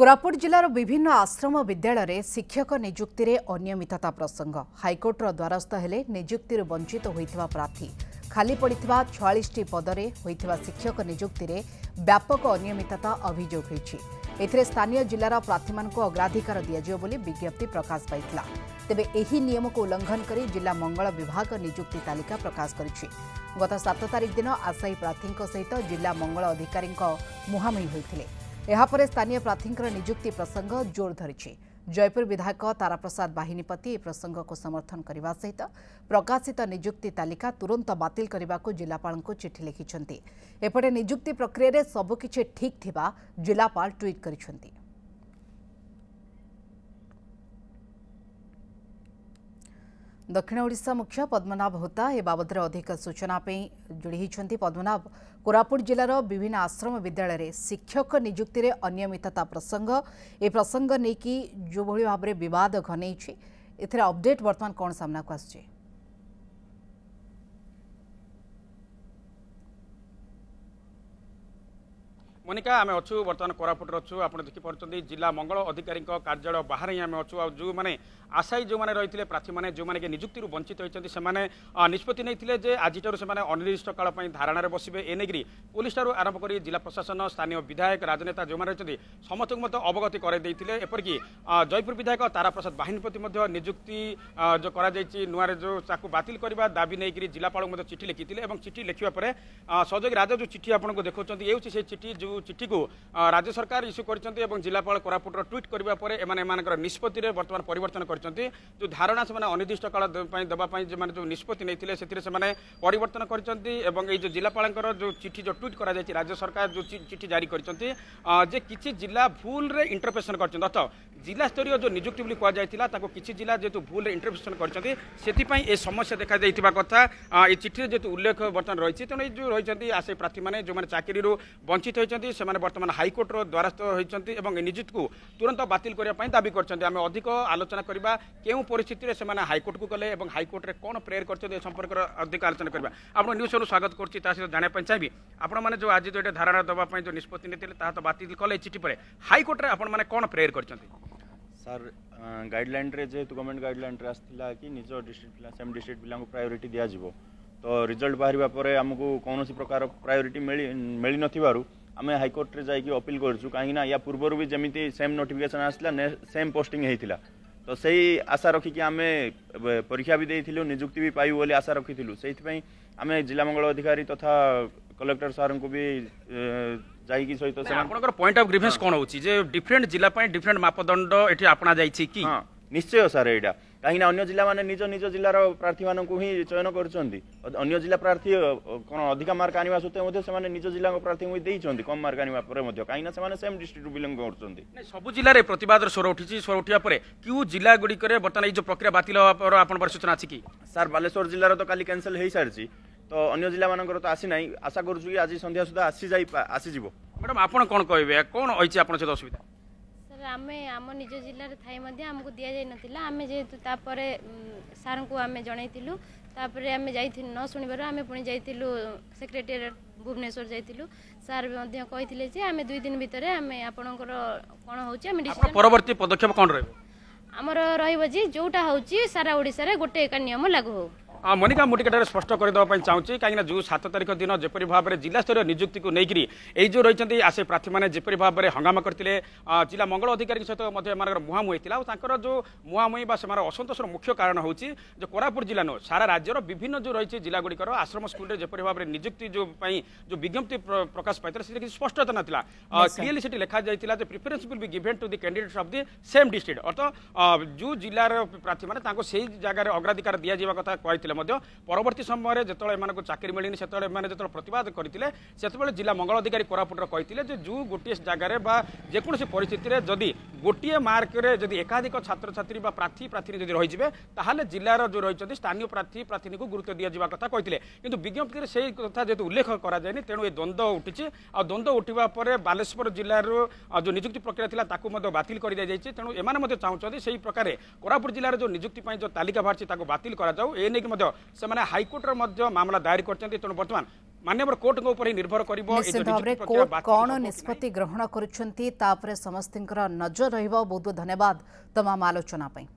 କୋରାପୁଟ ଜିଲ୍ଲାର ବିଭିନ୍ନ ଆଶ୍ରମ ବିଦ୍ୟାଳୟରେ ଶିକ୍ଷକ ନିଯୁକ୍ତିରେ ଅନିୟମିତତା ପ୍ରସଙ୍ଗ ହାଇକୋର୍ଟର ଦ୍ୱାରସ୍ଥ ହେଲେ ନିଯୁକ୍ତିରୁ ବଞ୍ଚିତ ହୋଇଥିବା ପ୍ରାର୍ଥୀ ଖାଲି ପଡ଼ିଥିବା ଛୟାଳିଶଟି ପଦରେ ହୋଇଥିବା ଶିକ୍ଷକ ନିଯୁକ୍ତିରେ ବ୍ୟାପକ ଅନିୟମିତତା ଅଭିଯୋଗ ହୋଇଛି ଏଥିରେ ସ୍ଥାନୀୟ ଜିଲ୍ଲାର ପ୍ରାର୍ଥୀମାନଙ୍କୁ ଅଗ୍ରାଧିକାର ଦିଆଯିବ ବୋଲି ବିଜ୍ଞପ୍ତି ପ୍ରକାଶ ପାଇଥିଲା ତେବେ ଏହି ନିୟମକୁ ଉଲ୍ଲଂଘନ କରି ଜିଲ୍ଲା ମଙ୍ଗଳ ବିଭାଗ ନିଯୁକ୍ତି ତାଲିକା ପ୍ରକାଶ କରିଛି ଗତ ସାତ ତାରିଖ ଦିନ ଆଶାୟୀ ପ୍ରାର୍ଥୀଙ୍କ ସହିତ ଜିଲ୍ଲା ମଙ୍ଗଳ ଅଧିକାରୀଙ୍କ ମୁହାଁମୁହିଁ ହୋଇଥିଲେ यहपर स्थानीय प्रार्थी निजुक्ति प्रसंग जोर धरी जयपुर विधायक ताराप्रसाद बाहनपति प्रसंग को समर्थन करने सहित प्रकाशित निजुक्ति तालिका तुरंत बात करने को जिलापा चिठी लिखिंटे निजुक्ति प्रक्रिय सबकि ठिक्वा ट्विट करती दक्षिण ओडा मुख्य पद्मनाभ होता ए बाबद अधिक सूचना पर जोड़ी पद्मनाभ कोरापुट जिलार विभिन्न आश्रम विद्यालय शिक्षक निजुक्ति अनियमितता प्रसंग ए प्रसंग नहीं कि जो भाव बद घन एथेर बर्तमान कौन सामना को आसी মনিকা আমি অছু বর্তমান কোরাপুটে অছু আপনার দেখিপারছেন জেলা মঙ্গল অধিকারী কার্যালয় বাহারে হি আমি অছু যে আশায়ী যে রয়েছে প্রার্থী মানে যে নিযুক্তি বঞ্চিত হয়েছেন সে নিষ্পতি নিয়ে যে আজিঠার সে অনির্দিষ্টকাল ধারণার বসবে এনেকি পুলিশ ঠার আরম্ভ করে জেলা প্রশাসন স্থানীয় বিধায়ক রাজনেতা যে রয়েছেন সমস্ত মধ্যে অবগত করাই দিয়ে এপরিকি জয়পুর বিধায়ক তারাপ্রসাদ বাহিনীপতি নিযুক্তি যে করা নূয়ার যে তা বাতিল করা দাবি নিয়ে জেলাপাল চিঠি লিখি এবং চিঠি লেখা পরে সহযোগী রাজা যে চিঠি আপনার দেখুছেন এই হচ্ছে সেই চিঠি যে চিঠিকু রাজ্য সরকার ইস্যু করছেন এবং জেলাপাল কোরাপুটর ট্যুইট করা পরে এমন এমনকর নিষ্পতিরে বর্তমান পরিবর্তন করছেন যে ধারণা সে অনির্দিষ্টকাল দেওয়া যে নিষ্পতি নিয়ে সে পরিবর্তন করছেন এবং এই যে জেলাপালঙ্কর যে চিঠি যে ট্যুইট করা যাই রাজ্য সরকার যে চিঠি জারি করছেন যে কিছু জেলা ভুলরে ইন্টরপ্রেসন করছেন অর্থ জেলা স্তরীয় যে নিযুক্তি বলে কুযাই তাকে কিছু জেলা যেহেতু ভুলরে ইন্টরপ্রেসন করছেন সেপাই এ সমস্যা দেখা যাই কথা এই চিঠিরে যেহেতু উল্লেখ বর্তমান রয়েছে তেমন এই যে রয়েছেন আসে প্রার্থী মানে যে চাকরি বঞ্চিত হয়েছেন ଅଛନ୍ତି ସେମାନେ ବର୍ତ୍ତମାନ ହାଇକୋର୍ଟର ଦ୍ୱାରସ୍ଥ ହୋଇଛନ୍ତି ଏବଂ ଏ ନିଯୁକ୍ତିକୁ ତୁରନ୍ତ ବାତିଲ କରିବା ପାଇଁ ଦାବି କରିଛନ୍ତି ଆମେ ଅଧିକ ଆଲୋଚନା କରିବା କେଉଁ ପରିସ୍ଥିତିରେ ସେମାନେ ହାଇକୋର୍ଟକୁ ଗଲେ ଏବଂ ହାଇକୋର୍ଟରେ କ'ଣ ପ୍ରେୟର କରିଛନ୍ତି ଏ ସମ୍ପର୍କରେ ଅଧିକ ଆଲୋଚନା କରିବା ଆପଣ ନ୍ୟୁଜ୍ରୁ ଶୋରୁ ସ୍ୱାଗତ କରୁଛି ତା ସହିତ ଜାଣିବା ପାଇଁ ଚାହିଁବି ଆପଣମାନେ ଯେଉଁ ଆଜି ଯେଉଁଟା ଧାରଣା ଦେବା ପାଇଁ ଯେଉଁ ନିଷ୍ପତ୍ତି ନେଇଥିଲେ ତାହା ତ ବାତିଲ କଲେ ଚିଠି ପରେ ହାଇକୋର୍ଟରେ ଆପଣମାନେ କ'ଣ ପ୍ରେୟର କରିଛନ୍ତି ସାର୍ ଗାଇଡ଼ଲାଇନ୍ରେ ଯେହେତୁ ଗଭର୍ଣ୍ଣମେଣ୍ଟ ଗାଇଡ଼ଲାଇନ୍ରେ ଆସିଥିଲା କି ନିଜ ଡିଷ୍ଟ୍ରିକ୍ଟ ପିଲା ସେମ୍ ଡିଷ୍ଟ୍ରିକ୍ଟ ପିଲାଙ୍କୁ ପ୍ରାୟୋରିଟି ଦିଆଯିବ ତ ରିଜଲ୍ଟ ବାହାରିବା ପରେ ଆମକୁ କୌଣସି ପ୍ରକାର ପ୍ରାୟୋରିଟି ମିଳି ମିଳିନଥିବାରୁ ଆମେ ହାଇକୋର୍ଟରେ ଯାଇକି ଅପିଲ୍ କରିଛୁ କାହିଁକିନା ୟା ପୂର୍ବରୁ ବି ଯେମିତି ସେମ୍ ନୋଟିଫିକେସନ୍ ଆସିଲା ସେମ୍ ପୋଷ୍ଟିଂ ହେଇଥିଲା ତ ସେଇ ଆଶା ରଖିକି ଆମେ ପରୀକ୍ଷା ବି ଦେଇଥିଲୁ ନିଯୁକ୍ତି ବି ପାଇବୁ ବୋଲି ଆଶା ରଖିଥିଲୁ ସେଇଥିପାଇଁ ଆମେ ଜିଲ୍ଲା ମଙ୍ଗଳ ଅଧିକାରୀ ତଥା କଲେକ୍ଟର ସାର୍ଙ୍କୁ ବି ଯାଇକି ସହିତ ଆପଣଙ୍କର ପଏଣ୍ଟ ଅଫ୍ ଗ୍ରିଭେନ୍ସ କ'ଣ ହେଉଛି ଯେ ଡିଫରେଣ୍ଟ ଜିଲ୍ଲା ପାଇଁ ଡିଫରେଣ୍ଟ ମାପଦଣ୍ଡ ଏଠି ଆପଣା ଯାଇଛି କି ହଁ ନିଶ୍ଚୟ ସାର୍ ଏଇଟା କାହିଁକିନା ଅନ୍ୟ ଜିଲ୍ଲାମାନେ ନିଜ ନିଜ ଜିଲ୍ଲାର ପ୍ରାର୍ଥୀମାନଙ୍କୁ ହିଁ ଚୟନ କରିଛନ୍ତି ଅନ୍ୟ ଜିଲ୍ଲା ପ୍ରାର୍ଥୀ କ'ଣ ଅଧିକା ମାର୍କ ଆଣିବା ସତ୍ତ୍ୱେ ମଧ୍ୟ ସେମାନେ ନିଜ ଜିଲ୍ଲାଙ୍କ ପ୍ରାର୍ଥୀଙ୍କୁ ଦେଇଛନ୍ତି କମ୍ ମାର୍କ ଆଣିବା ପରେ ମଧ୍ୟ କାହିଁକିନା ସେମାନେ ସେମ୍ ଡିଷ୍ଟ୍ରିକ୍ଟରୁ ବିଲଙ୍ଗ କରୁଛନ୍ତି ସବୁ ଜିଲ୍ଲାରେ ପ୍ରତିବାଦର ସ୍ୱର ଉଠିଛି ସ୍ୱର ଉଠିବା ପରେ କେଉଁ ଜିଲ୍ଲା ଗୁଡ଼ିକରେ ବର୍ତ୍ତମାନ ଏଇ ଯେଉଁ ପ୍ରକ୍ରିୟା ବାତିଲ ହେବା ପରେ ଆପଣଙ୍କର ସୂଚନା ଅଛି କି ସାର୍ ବାଲେଶ୍ୱର ଜିଲ୍ଲାର ତ କାଲି କ୍ୟାନସଲ୍ ହୋଇସାରିଛି ତ ଅନ୍ୟ ଜିଲ୍ଲାମାନଙ୍କର ତ ଆସିନାହିଁ ଆଶା କରୁଛୁ କି ଆଜି ସନ୍ଧ୍ୟା ସୁଦ୍ଧା ଆସିଯାଇ ଆସିଯିବ ମ୍ୟାଡ଼ାମ୍ ଆପଣ କ'ଣ କହିବେ କ'ଣ ହୋଇଛି ଆପଣଙ୍କ ସହିତ ଅସୁବିଧା ଆମେ ଆମ ନିଜ ଜିଲ୍ଲାରେ ଥାଇ ମଧ୍ୟ ଆମକୁ ଦିଆଯାଇନଥିଲା ଆମେ ଯେହେତୁ ତାପରେ ସାର୍ଙ୍କୁ ଆମେ ଜଣାଇଥିଲୁ ତାପରେ ଆମେ ଯାଇଥିଲୁ ନ ଶୁଣିବାରୁ ଆମେ ପୁଣି ଯାଇଥିଲୁ ସେକ୍ରେଟେରିଏଟ୍ ଭୁବନେଶ୍ୱର ଯାଇଥିଲୁ ସାର୍ ମଧ୍ୟ କହିଥିଲେ ଯେ ଆମେ ଦୁଇ ଦିନ ଭିତରେ ଆମେ ଆପଣଙ୍କର କ'ଣ ହେଉଛି ଆମେ ପରବର୍ତ୍ତୀ ପଦକ୍ଷେପ କ'ଣ ରହିବ ଆମର ରହିବ ଯେ ଯେଉଁଟା ହେଉଛି ସାରା ଓଡ଼ିଶାରେ ଗୋଟେ ଏକା ନିୟମ ଲାଗୁ ହେଉ মণিকা ମୁଁ ଟିକେ ଏଠାରେ ସ୍ପଷ୍ଟ କରିଦେବା ପାଇଁ ଚାହୁଁଛି କାହିଁକିନା ଯେଉଁ ସାତ ତାରିଖ ଦିନ ଯେପରି ଭାବରେ ଜିଲ୍ଲାସ୍ତରୀୟ ନିଯୁକ୍ତିକୁ ନେଇକରି ଏଇ ଯେଉଁ ରହିଛନ୍ତି ଆଶେ ପ୍ରାର୍ଥୀମାନେ ଯେପରି ଭାବରେ ହଙ୍ଗାମା କରିଥିଲେ ଜିଲ୍ଲା ମଙ୍ଗଳ ଅଧିକାରୀଙ୍କ ସହିତ ମଧ୍ୟ ଏମାନଙ୍କର ମୁହାଁମୁହିଁ ହେଇଥିଲା ଆଉ ତାଙ୍କର ଯେଉଁ ମୁହାଁମୁହିଁ ବା ସେମାନଙ୍କର ଅସନ୍ତୋଷର ମୁଖ୍ୟ କାରଣ ହେଉଛି ଯେ କୋରାପୁଟ ଜିଲ୍ଲା ନୁହଁ ସାରା ରାଜ୍ୟର ବିଭିନ୍ନ ଯେଉଁ ରହିଛି ଜିଲ୍ଲାଗୁଡ଼ିକର ଆଶ୍ରମ ସ୍କୁଲରେ ଯେପରି ଭାବରେ ନିଯୁକ୍ତି ଯେଉଁ ପାଇଁ ଯେଉଁ ବିଜ୍ଞପ୍ତି ପ୍ରକାଶ ପାଇଥିଲା ସେଥିରେ କିଛି ସ୍ପଷ୍ଟତା ନଥିଲା କ୍ଲିୟରଲି ସେଠି ଲେଖାଯାଇଥିଲା ଯେ preference will be given to the candidates of the same district ଅର୍ଥ ଯେଉଁ ଜିଲ୍ଲାର ପ୍ରାର୍ଥୀମାନେ ତାଙ୍କୁ ସେଇ ଜାଗାରେ ଅଗ୍ରାଧିକାର ଦିଆଯିବା କଥା କହିଥିଲେ ମଧ୍ୟ ପରବର୍ତ୍ତୀ ସମୟରେ ଯେତେବେଳେ ଏମାନଙ୍କୁ ଚାକିରି ମିଳିନି ସେତେବେଳେ ଏମାନେ ଯେତେବେଳେ ପ୍ରତିବାଦ କରିଥିଲେ ସେତେବେଳେ ଜିଲ୍ଲା ମଙ୍ଗଳ ଅଧିକାରୀ କୋରାପୁଟର କହିଥିଲେ ଯେ ଯେଉଁ ଗୋଟିଏ ଜାଗାରେ ବା ଯେକୌଣସି ପରିସ୍ଥିତିରେ ଯଦି ଗୋଟିଏ ମାର୍କରେ ଯଦି ଏକାଧିକ ଛାତ୍ରଛାତ୍ରୀ ବା ପ୍ରାର୍ଥୀ ପ୍ରାର୍ଥିନୀ ଯଦି ରହିଯିବେ ତାହେଲେ ଜିଲ୍ଲାର ଯେଉଁ ରହିଛନ୍ତି ସ୍ଥାନୀୟ ପ୍ରାର୍ଥୀ ପ୍ରାର୍ଥିନୀକୁ ଗୁରୁତ୍ୱ ଦିଆଯିବା କଥା କହିଥିଲେ କିନ୍ତୁ ବିଜ୍ଞପ୍ତିରେ ସେହି କଥା ଯେହେତୁ ଉଲ୍ଲେଖ କରାଯାଇନି ତେଣୁ ଏ ଦ୍ୱନ୍ଦ୍ୱ ଉଠିଛି ଆଉ ଦ୍ୱନ୍ଦ୍ୱ ଉଠିବା ପରେ ବାଲେଶ୍ୱର ଜିଲ୍ଲାରୁ ଯେଉଁ ନିଯୁକ୍ତି ପ୍ରକ୍ରିୟା ଥିଲା ତାକୁ ମଧ୍ୟ ବାତିଲ କରିଦିଆଯାଇଛି ତେଣୁ ଏମାନେ ମଧ୍ୟ ଚାହୁଁଛନ୍ତି ସେହି ପ୍ରକାରେ କୋରାପୁଟ ଜିଲ୍ଲାରେ ଯେଉଁ ନିଯୁକ୍ତି ପାଇଁ ଯେଉଁ ତାଲିକା ବାହାରିଛି ତାକୁ ବାତିଲ କରାଯାଉ ଏ ନେଇକି ମଧ୍ୟ ସେମାନେ ହାଇକୋର୍ଟର ମଧ୍ୟ ମାମଲା ଦାୟର କରିଛନ୍ତି ତେଣୁ ବର୍ତ୍ତମାନ ମାନ୍ୟବର କୋର୍ଟଙ୍କ ଉପରେ ନିର୍ଭର କରିବ କୋର୍ଟ କ'ଣ ନିଷ୍ପତ୍ତି ଗ୍ରହଣ କରୁଛନ୍ତି ତା ସମସ୍ତଙ୍କର ନଜର ରହିବ ବହୁତ ବହୁତ ଧନ୍ୟବାଦ ତମାମ ଆଲୋଚନା ପାଇଁ